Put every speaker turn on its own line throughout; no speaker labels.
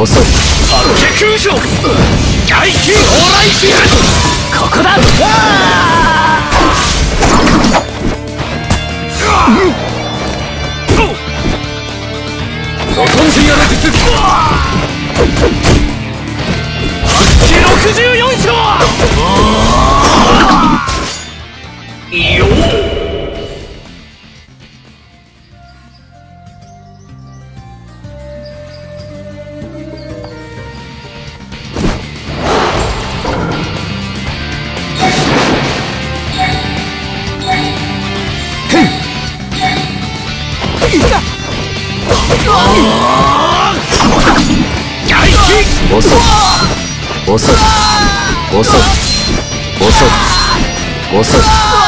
遅い。
八空城。外球往来し
ここだ。
ロトン
遅い遅い遅い遅い遅い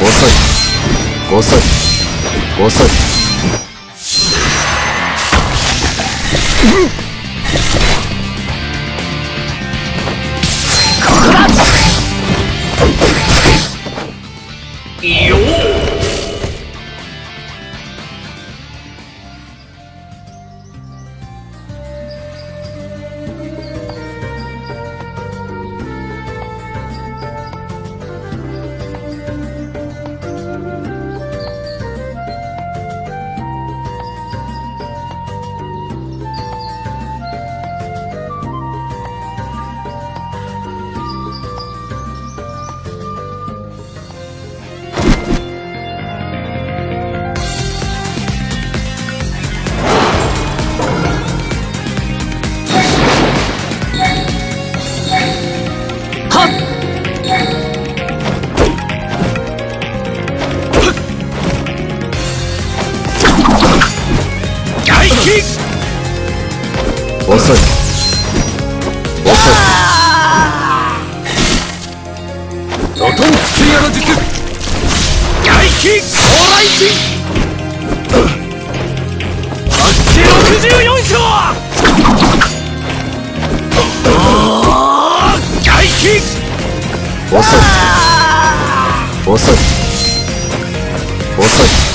遅い遅い遅い遅い。遅い。
ロトンツヤの術外球往来し八六十四章外球
遅い。遅い。遅い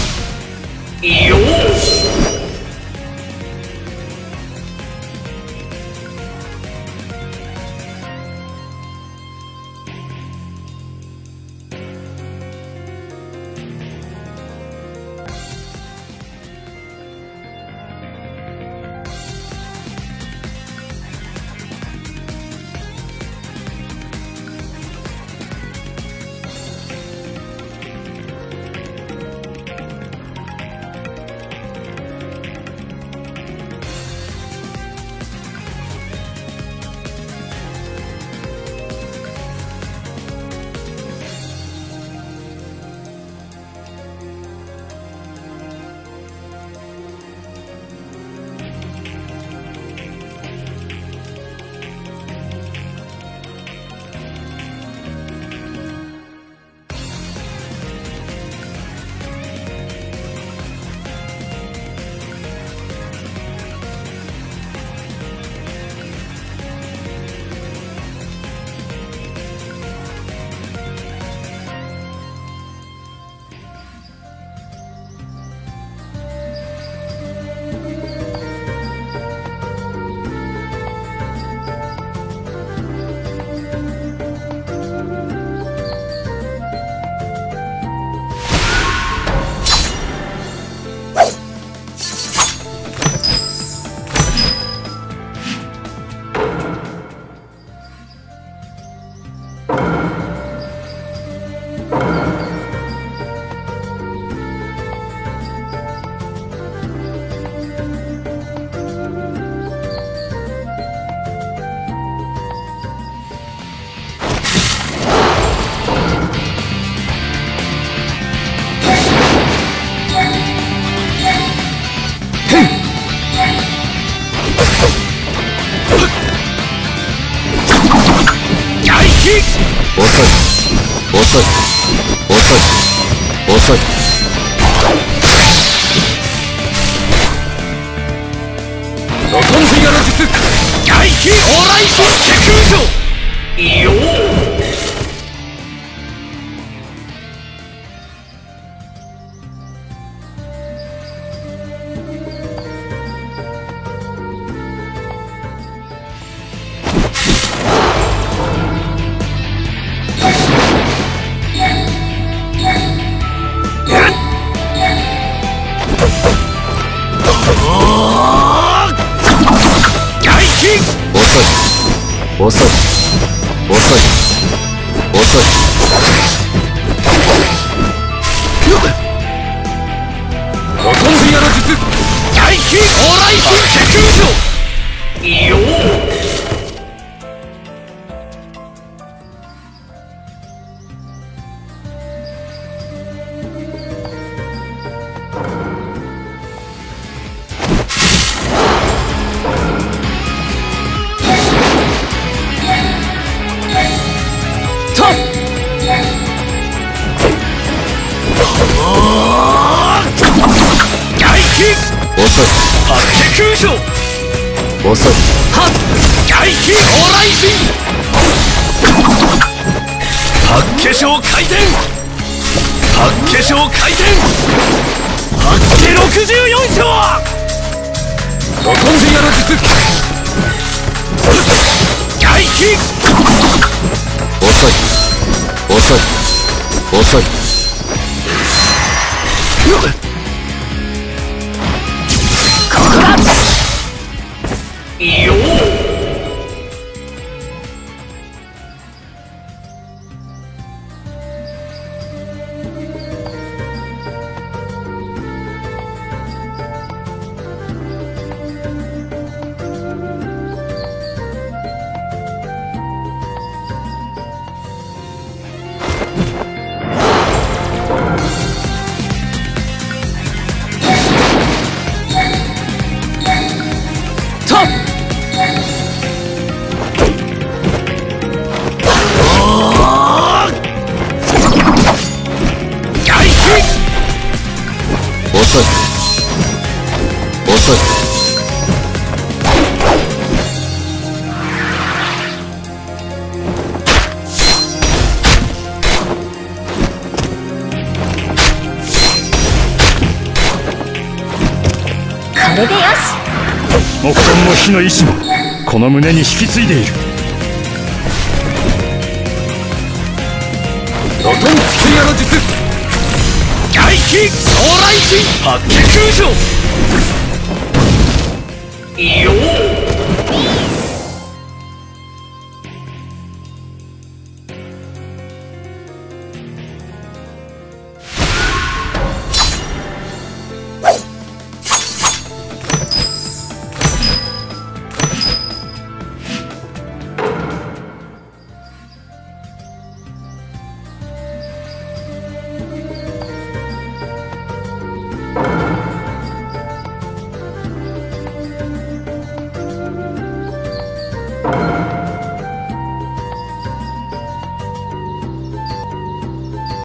遅い。遅い。遅い。
ロトンズヤの術外気往来神血空上
遅い。遅い。遅い。遅い
白血空上
遅い
はっ外気往来神白化粧回転白化粧回転白化64章ロトンズヤの術外気
遅い遅い遅い
よ
遅い。遅い。
これでよし。
木遁の火の意志もこの胸に引き継いでいる。
ロトンツヤの術外気往来神白血空上よ